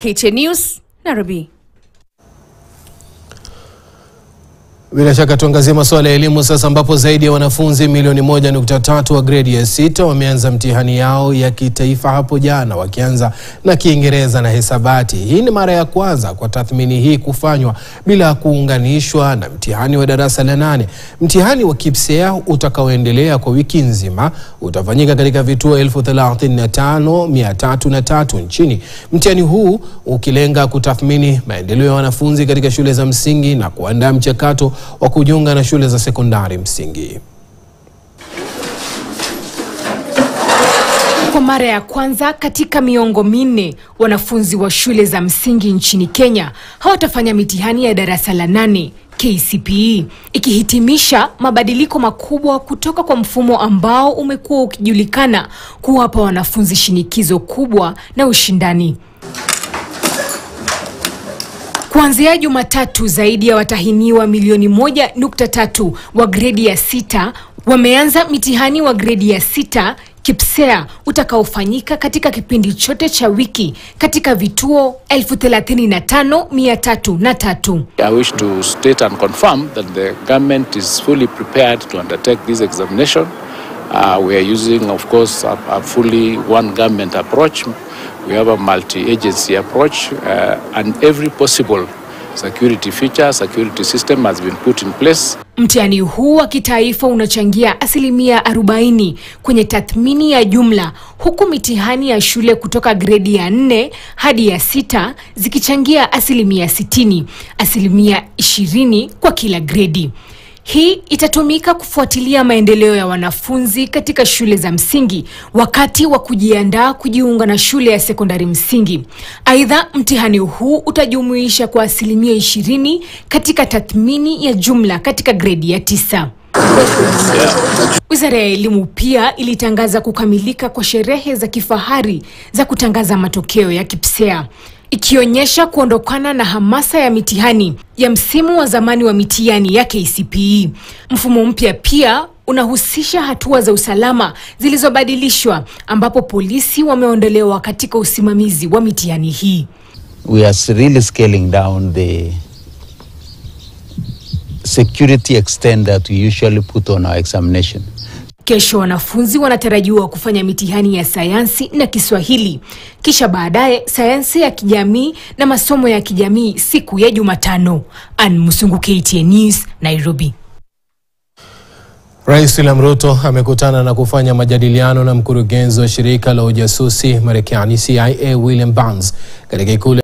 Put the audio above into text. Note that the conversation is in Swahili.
KTN News, Nairobi. Bila shaka tuangazie masuala ya elimu sasa, ambapo zaidi ya wanafunzi milioni moja nukta tatu wa gredi ya sita wameanza mtihani yao ya kitaifa hapo jana, wakianza na Kiingereza na hisabati. Hii ni mara ya kwanza kwa tathmini hii kufanywa bila kuunganishwa na mtihani wa darasa la nane. Mtihani wa KPSEA utakaoendelea kwa wiki nzima utafanyika katika vituo elfu thelathini na tano mia tatu na tatu nchini. Mtihani huu ukilenga kutathmini maendeleo ya wanafunzi katika shule za msingi na kuandaa mchakato wa kujiunga na shule za sekondari msingi. Kwa mara ya kwanza katika miongo minne, wanafunzi wa shule za msingi nchini Kenya hawatafanya mitihani ya darasa la nane KCPE, ikihitimisha mabadiliko makubwa kutoka kwa mfumo ambao umekuwa ukijulikana kuwapa wanafunzi shinikizo kubwa na ushindani. Kuanzia Jumatatu, zaidi ya watahiniwa milioni moja nukta tatu wa gredi ya sita wameanza mitihani wa gredi ya sita KPSEA utakaofanyika katika kipindi chote cha wiki katika vituo elfu thelathini na tano mia tatu na tatu. I wish to state and confirm that the government is fully prepared to undertake this examination. Uh, we are using, of course, a, a fully one government approach. We have a multi-agency approach, uh, and every possible security feature, security system has been put in place. Mtihani huu wa kitaifa unachangia asilimia 40 kwenye tathmini ya jumla, huku mitihani ya shule kutoka gredi ya nne hadi ya sita zikichangia asilimia 60, asilimia 20 kwa kila gredi. Hii itatumika kufuatilia maendeleo ya wanafunzi katika shule za msingi wakati wa kujiandaa kujiunga na shule ya sekondari msingi. Aidha, mtihani huu utajumuisha kwa asilimia ishirini katika tathmini ya jumla katika gredi ya tisa. Wizara ya Elimu pia ilitangaza kukamilika kwa sherehe za kifahari za kutangaza matokeo ya KPSEA ikionyesha kuondokana na hamasa ya mitihani ya msimu wa zamani wa mitihani ya KCPE. Mfumo mpya pia unahusisha hatua za usalama zilizobadilishwa ambapo polisi wameondolewa katika usimamizi wa mitihani hii. we are really scaling down the security extent that we usually put on our examination. Kesho wanafunzi wanatarajiwa kufanya mitihani ya sayansi na Kiswahili, kisha baadaye sayansi ya kijamii na masomo ya kijamii siku ya Jumatano. Ann Musungu, KTN News, Nairobi. Rais William Ruto amekutana na kufanya majadiliano na mkurugenzi wa shirika la ujasusi Marekani CIA William Burns katika ikulu